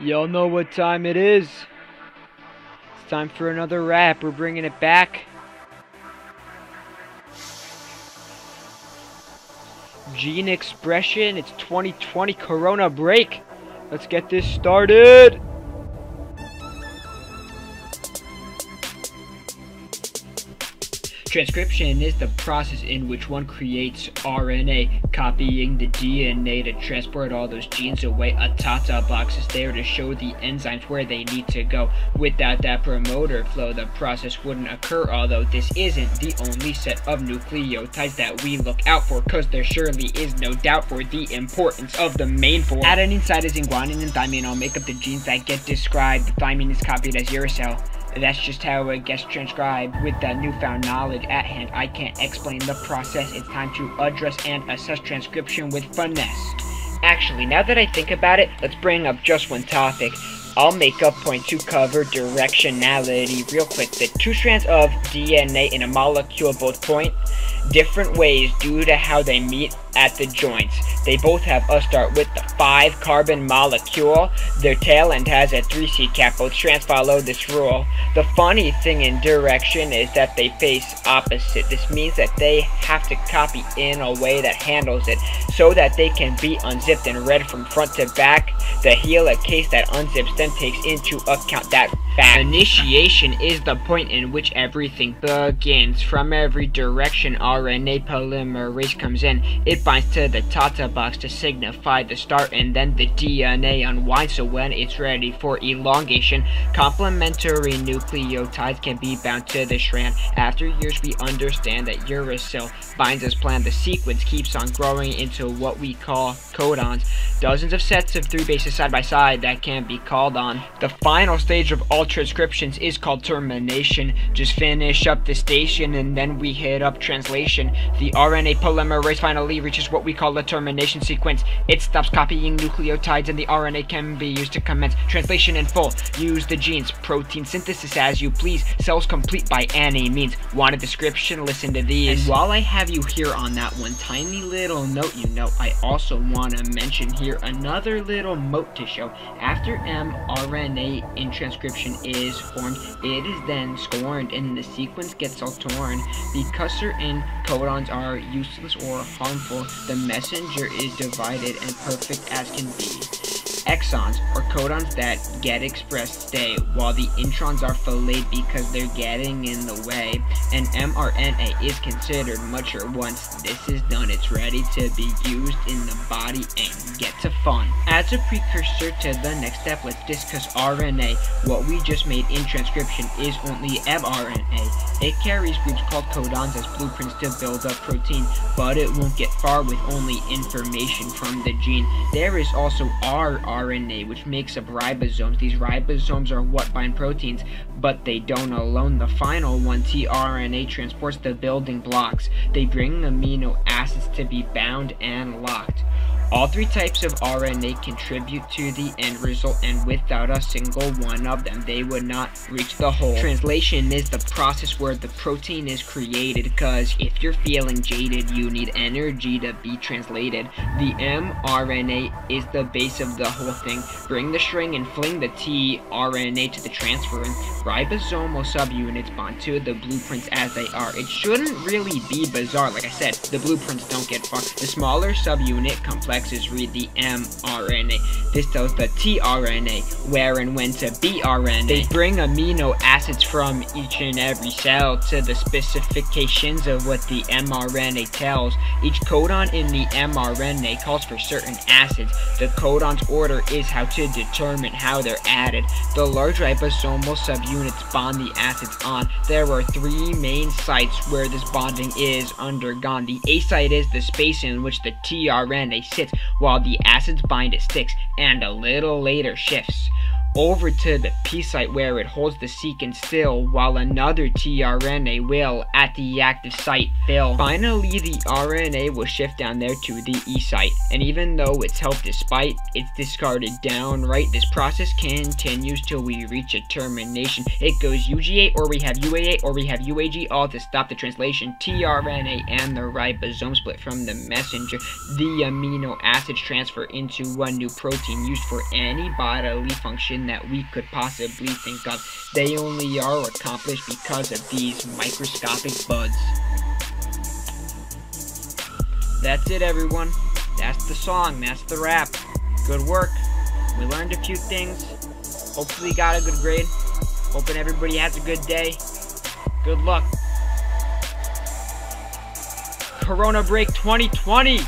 Y'all know what time it is. It's time for another rap. We're bringing it back. Gene Expression. It's 2020 Corona break. Let's get this started. Transcription is the process in which one creates RNA, copying the DNA to transport all those genes away. A Tata box is there to show the enzymes where they need to go. Without that promoter flow, the process wouldn't occur, although this isn't the only set of nucleotides that we look out for, cause there surely is no doubt for the importance of the main four. Adenine, cytosine, guanine, and thymine all make up the genes that get described. The thymine is copied as uracil. That's just how it gets transcribed. With that newfound knowledge at hand, I can't explain the process. It's time to address and assess transcription with finesse. Actually, now that I think about it, let's bring up just one topic. I'll make a point to cover directionality real quick. The two strands of DNA in a molecule both point different ways due to how they meet at the joints. They both have us start with the 5 carbon molecule. Their tail end has a 3C cap. Both strands follow this rule. The funny thing in direction is that they face opposite. This means that they have to copy in a way that handles it so that they can be unzipped and read from front to back. The helicase that unzips then takes into account that fact. Initiation is the point in which everything begins. From every direction RNA polymerase comes in. It binds to the Tata box to signify the start and then the DNA unwinds so when it's ready for elongation, complementary nucleotides can be bound to the strand. After years we understand that uracil binds as planned. The sequence keeps on growing into what we call codons. Dozens of sets of three bases side by side that can be called on. The final stage of all transcriptions is called termination. Just finish up the station and then we hit up translation. The RNA polymerase finally reaches what we call a termination sequence. It stops copying nucleotides and the RNA can be used to commence translation in full. Use the genes, protein synthesis as you please. Cells complete by any means. Want a description? Listen to these. And while I have you here on that one tiny little note you know, I also want to mention here another little moat to show. After mRNA in transcription is formed, it is then scorned and the sequence gets all torn. Because certain codons are useless or harmful, the messenger is divided and perfect as can be. Exons, or codons that get expressed, stay, while the introns are filleted because they're getting in the way. And mRNA is considered mature once this is done. It's ready to be used in the body and get to fun. As a precursor to the next step, let's discuss RNA. What we just made in transcription is only mRNA. It carries groups called codons as blueprints to build up protein, but it won't get far with only information from the gene. There is also rRNA RNA, which makes up ribosomes. These ribosomes are what bind proteins, but they don't alone. The final one, tRNA, transports the building blocks. They bring amino acids to be bound and locked. All three types of RNA contribute to the end result, and without a single one of them, they would not reach the whole. Translation is the process where the protein is created, because if you're feeling jaded, you need energy to be translated. The mRNA is the base of the whole thing. Bring the string and fling the tRNA to the transferrin. Ribosomal subunits bond to the blueprints as they are. It shouldn't really be bizarre. Like I said, the blueprints don't get fucked. The smaller subunit complex complexes read the mRNA. This tells the tRNA where and when to be RNA. They bring amino acids from each and every cell to the specifications of what the mRNA tells. Each codon in the mRNA calls for certain acids. The codon's order is how to determine how they're added. The large ribosomal subunits bond the acids on. There are three main sites where this bonding is undergone. The A site is the space in which the tRNA sits while the acids bind it sticks and a little later shifts. Over to the P site where it holds the sequence still, while another tRNA will, at the active site, fill. Finally, the RNA will shift down there to the E site, and even though it's helped despite, it's discarded downright. This process continues till we reach a termination. It goes UGA, or we have UAA, or we have UAG, all to stop the translation. tRNA and the ribosome split from the messenger. The amino acids transfer into one new protein used for any bodily function that we could possibly think of. They only are accomplished because of these microscopic buds. That's it, everyone. That's the song. That's the rap. Good work. We learned a few things. Hopefully got a good grade. Hoping everybody has a good day. Good luck. Corona Break 2020.